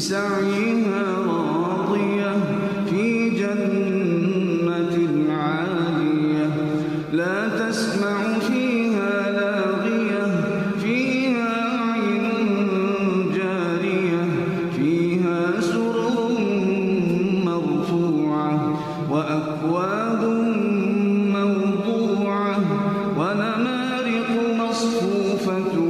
لسعيها راضية في جنة عالية. لا تسمع فيها لاغية فيها عين جارية فيها سرر مرفوعة وأكواب موضوعة ونمارق مصفوفة.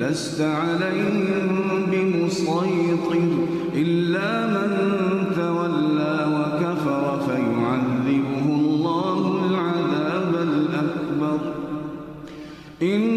لست عليهم بمسيطر إلا من تولى وكفر فيعذبه الله العذاب الأكبر. إن